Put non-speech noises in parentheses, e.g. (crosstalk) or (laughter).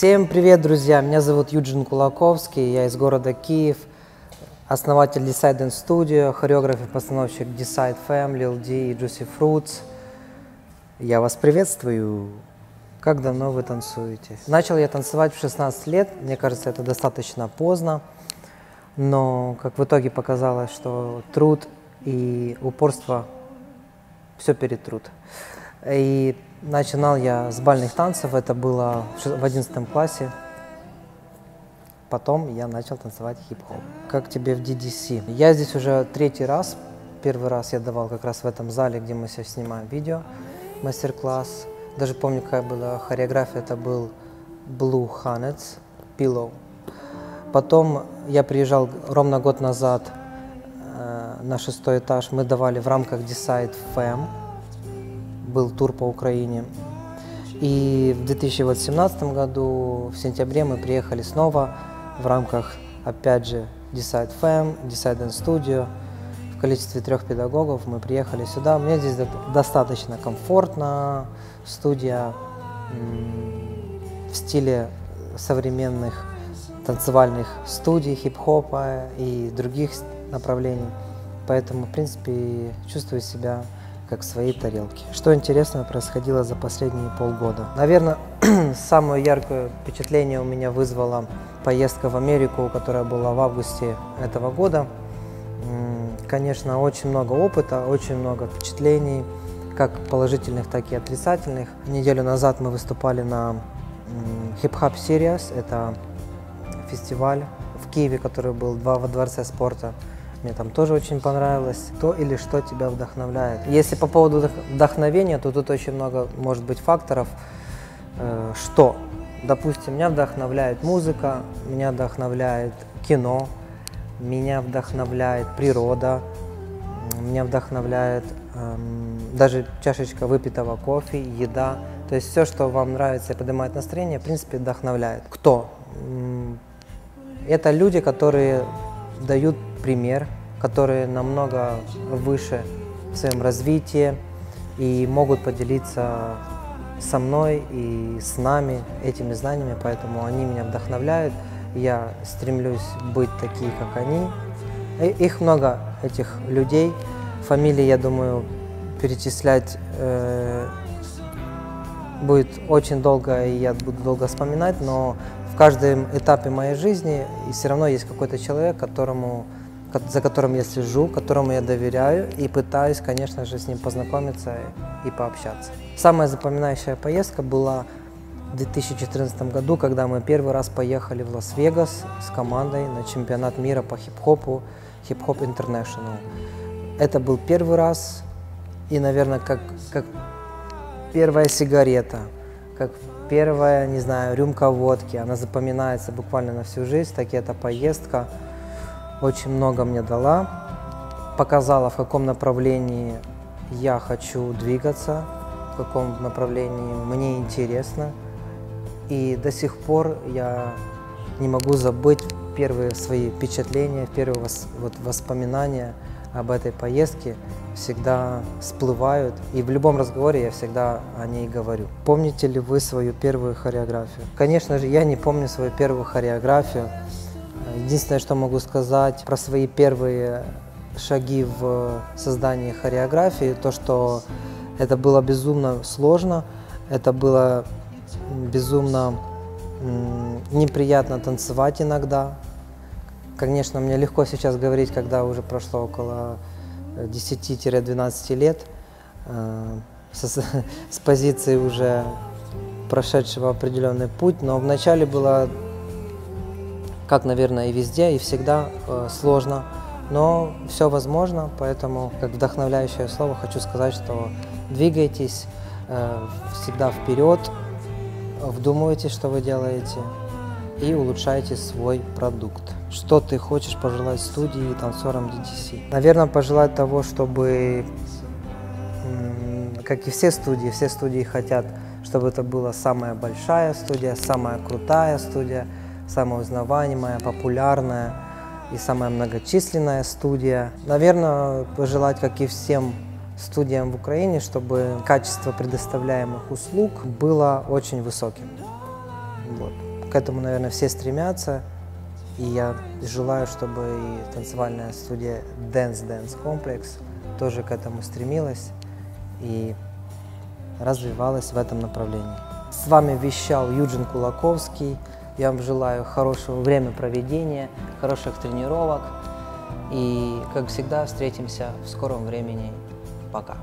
Всем привет, друзья! Меня зовут Юджин Кулаковский, я из города Киев, основатель Decide Dance Studio, хореограф и постановщик Decide Fam, Lil D и Juicy Fruits. Я вас приветствую! Как давно вы танцуете? Начал я танцевать в 16 лет, мне кажется, это достаточно поздно, но как в итоге показалось, что труд и упорство все перетрут. И начинал я с бальных танцев, это было в 11 классе. Потом я начал танцевать хип-хоп. Как тебе в DDC? Я здесь уже третий раз. Первый раз я давал как раз в этом зале, где мы сейчас снимаем видео, мастер-класс. Даже помню, какая была хореография, это был Blue Hanets, Pillow. Потом я приезжал ровно год назад э, на шестой этаж, мы давали в рамках Decide Fam, был тур по Украине. И в 2017 году, в сентябре, мы приехали снова в рамках, опять же, Decide Fam, Decide Dance Studio. В количестве трех педагогов мы приехали сюда. Мне здесь достаточно комфортно. Студия в стиле современных танцевальных студий, хип-хопа и других направлений. Поэтому, в принципе, чувствую себя как в своей тарелке. Что интересного происходило за последние полгода? Наверное, (clears throat) самое яркое впечатление у меня вызвала поездка в Америку, которая была в августе этого года. Конечно, очень много опыта, очень много впечатлений, как положительных, так и отрицательных. Неделю назад мы выступали на Hip Hop Series, это фестиваль в Киеве, который был во Дворце спорта. Мне там тоже очень понравилось. То или что тебя вдохновляет. Если по поводу вдохновения, то тут очень много может быть факторов. Э, что? Допустим, меня вдохновляет музыка, меня вдохновляет кино, меня вдохновляет природа, меня вдохновляет эм, даже чашечка выпитого кофе, еда. То есть все, что вам нравится и поднимает настроение, в принципе, вдохновляет. Кто? Это люди, которые дают пример, которые намного выше в своем развитии и могут поделиться со мной и с нами этими знаниями, поэтому они меня вдохновляют. Я стремлюсь быть такие, как они. И их много, этих людей. Фамилии, я думаю, перечислять э, будет очень долго, и я буду долго вспоминать, но в каждом этапе моей жизни и все равно есть какой-то человек, которому за которым я слежу, которому я доверяю и пытаюсь, конечно же, с ним познакомиться и пообщаться. Самая запоминающая поездка была в 2014 году, когда мы первый раз поехали в Лас-Вегас с командой на чемпионат мира по хип-хопу Hop International. Это был первый раз и, наверное, как, как первая сигарета, как первая, не знаю, рюмка водки. Она запоминается буквально на всю жизнь, так и эта поездка – очень много мне дала, показала, в каком направлении я хочу двигаться, в каком направлении мне интересно. И до сих пор я не могу забыть первые свои впечатления, первые вот воспоминания об этой поездке всегда всплывают. И в любом разговоре я всегда о ней говорю. Помните ли вы свою первую хореографию? Конечно же, я не помню свою первую хореографию. Единственное, что могу сказать про свои первые шаги в создании хореографии, то, что это было безумно сложно, это было безумно неприятно танцевать иногда. Конечно, мне легко сейчас говорить, когда уже прошло около 10-12 лет, э, (laughs) с позиции уже прошедшего определенный путь, но вначале было как, наверное, и везде, и всегда э, сложно, но все возможно, поэтому, как вдохновляющее слово, хочу сказать, что двигайтесь э, всегда вперед, вдумывайтесь, что вы делаете, и улучшайте свой продукт. Что ты хочешь пожелать студии и танцорам DTC? Наверное, пожелать того, чтобы, как и все студии, все студии хотят, чтобы это была самая большая студия, самая крутая студия – самая узнаваемая, популярная и самая многочисленная студия. Наверное, пожелать, как и всем студиям в Украине, чтобы качество предоставляемых услуг было очень высоким. Вот. к этому, наверное, все стремятся. И я желаю, чтобы и танцевальная студия Dance Dance Complex тоже к этому стремилась и развивалась в этом направлении. С вами вещал Юджин Кулаковский. Я вам желаю хорошего времяпроведения, хороших тренировок. И, как всегда, встретимся в скором времени. Пока.